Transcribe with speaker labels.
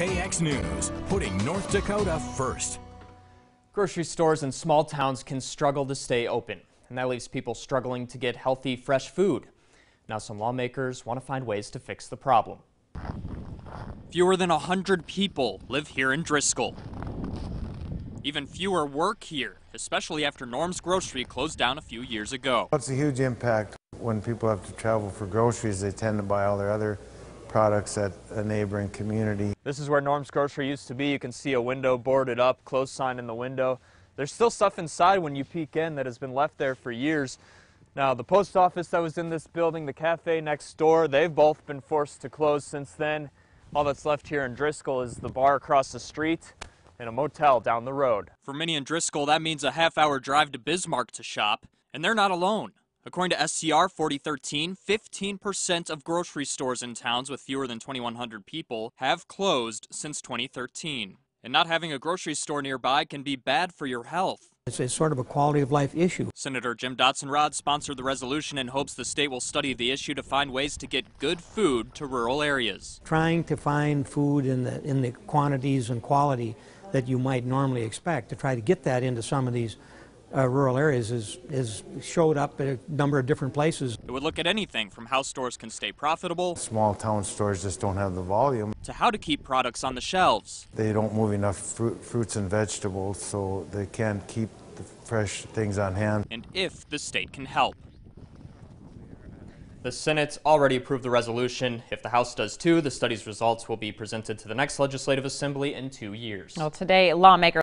Speaker 1: KX News, putting North Dakota first.
Speaker 2: Grocery stores in small towns can struggle to stay open, and that leaves people struggling to get healthy, fresh food. Now some lawmakers want to find ways to fix the problem.
Speaker 3: Fewer than 100 people live here in Driscoll. Even fewer work here, especially after Norm's Grocery closed down a few years ago.
Speaker 4: It's a huge impact when people have to travel for groceries. They tend to buy all their other products at a neighboring community.
Speaker 2: This is where Norm's Grocery used to be. You can see a window boarded up, closed sign in the window. There's still stuff inside when you peek in that has been left there for years. Now, the post office that was in this building, the cafe next door, they've both been forced to close since then. All that's left here in Driscoll is the bar across the street and a motel down the road.
Speaker 3: For many in Driscoll, that means a half hour drive to Bismarck to shop, and they're not alone. According to SCR 4013, 15% of grocery stores in towns with fewer than 2,100 people have closed since 2013. And not having a grocery store nearby can be bad for your health.
Speaker 5: It's a sort of a quality of life issue.
Speaker 3: Senator Jim Dotzenrod sponsored the resolution in hopes the state will study the issue to find ways to get good food to rural areas.
Speaker 5: Trying to find food in the, in the quantities and quality that you might normally expect, to try to get that into some of these uh, rural areas is, is showed up at a number of different places.
Speaker 3: It would look at anything from how stores can stay profitable,
Speaker 4: Small town stores just don't have the volume.
Speaker 3: to how to keep products on the shelves.
Speaker 4: They don't move enough fruit, fruits and vegetables, so they can't keep the fresh things on hand.
Speaker 3: and if the state can help.
Speaker 2: The Senate's already approved the resolution. If the House does too, the study's results will be presented to the next legislative assembly in two years.
Speaker 6: Well, today, lawmakers